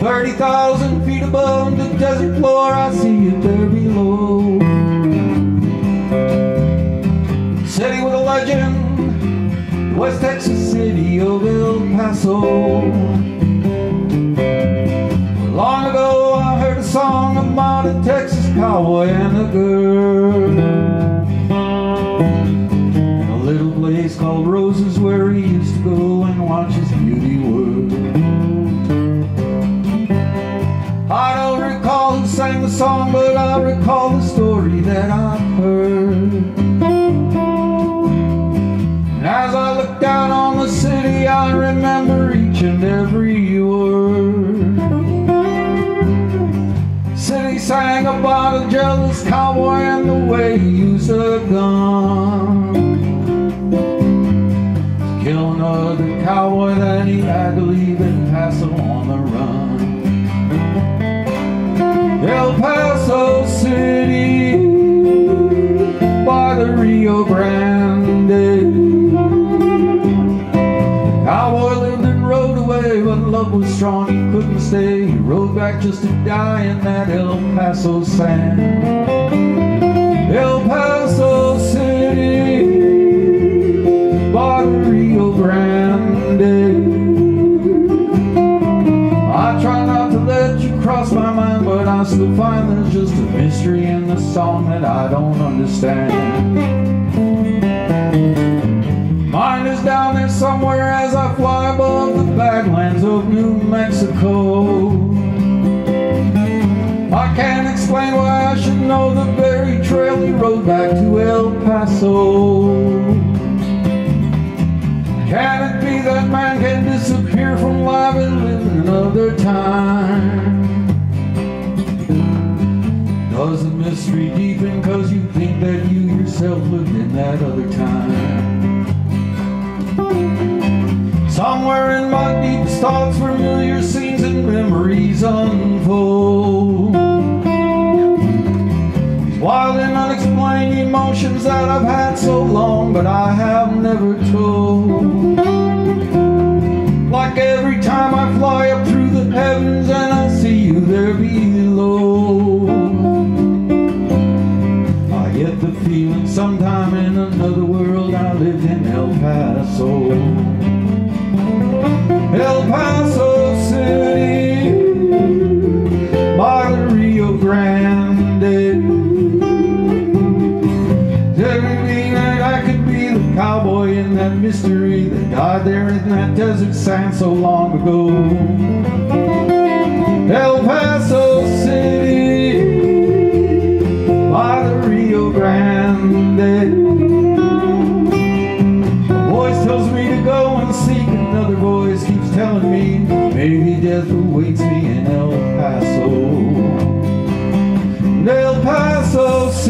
30,000 feet above the desert floor, I see you there below. City with a legend, West Texas city of El Paso. That I heard. And as I look down on the city, I remember each and every word. City sang about a jealous cowboy and the way he used a gun. Kill another cowboy, then he had to Cowboy lived and rode away, but love was strong, he couldn't stay. He rode back just to die in that El Paso sand. El Paso City by the Rio Grande. I try not to let you cross my mind, but I still find there's just a mystery in the song that I don't understand. Down there somewhere as I fly above the badlands of New Mexico. I can't explain why I should know the very trail he rode back to El Paso. Can it be that man can disappear from life and live another time? Memories unfold. These wild and unexplained emotions that I've had so long, but I have never told. Like every time I fly up through the heavens and I see you there below. I get the feeling sometime in another world I lived in El Paso. El Paso that mystery that died there in that desert sand so long ago. El Paso City by the Rio Grande. A voice tells me to go and seek another voice keeps telling me maybe death awaits me in El Paso. El Paso City.